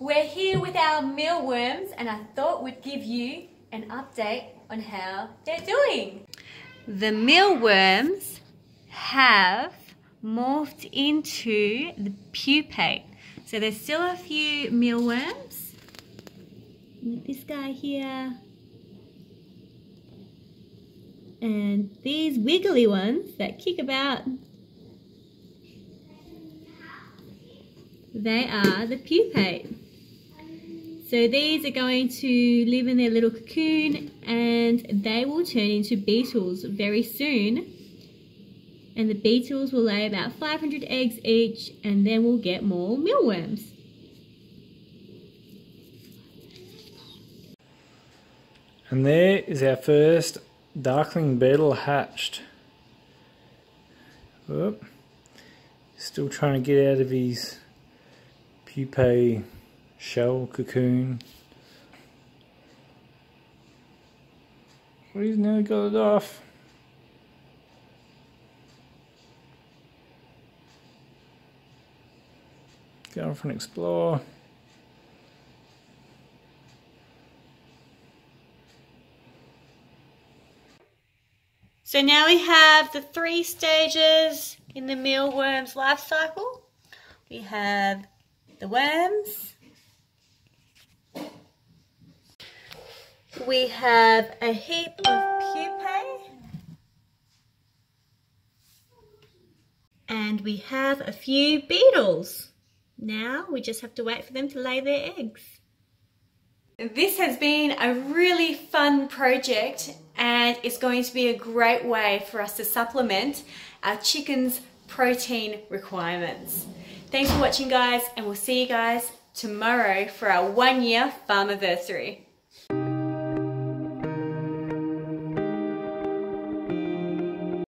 We're here with our mealworms and I thought we'd give you an update on how they're doing. The mealworms have morphed into the pupate. So there's still a few mealworms. This guy here. And these wiggly ones that kick about they are the pupate. So these are going to live in their little cocoon and they will turn into beetles very soon. And the beetles will lay about 500 eggs each and then we'll get more mealworms. And there is our first darkling beetle hatched. Whoop. Still trying to get out of his pupae shell cocoon. he's nearly got it off. Going for an explore. So now we have the three stages in the mealworm's life cycle. We have the worms, we have a heap of pupae and we have a few beetles. Now we just have to wait for them to lay their eggs. This has been a really fun project and it's going to be a great way for us to supplement our chickens' protein requirements. Thanks for watching guys and we'll see you guys tomorrow for our one year farm anniversary.